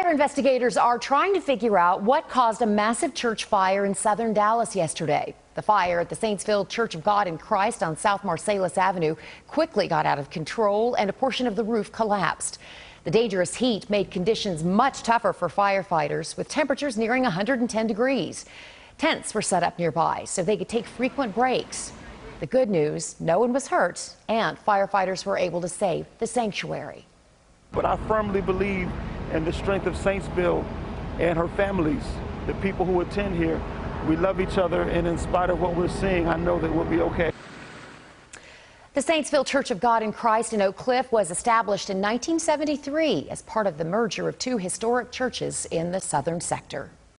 Fire investigators are trying to figure out what caused a massive church fire in southern Dallas yesterday. The fire at the Saintsville Church of God in Christ on South Marsalis Avenue quickly got out of control and a portion of the roof collapsed. The dangerous heat made conditions much tougher for firefighters with temperatures nearing 110 degrees. Tents were set up nearby so they could take frequent breaks. The good news, no one was hurt and firefighters were able to save the sanctuary. But I firmly believe in the strength of Saintsville and her families, the people who attend here. We love each other, and in spite of what we're seeing, I know that we'll be okay. The Saintsville Church of God in Christ in Oak Cliff was established in 1973 as part of the merger of two historic churches in the southern sector.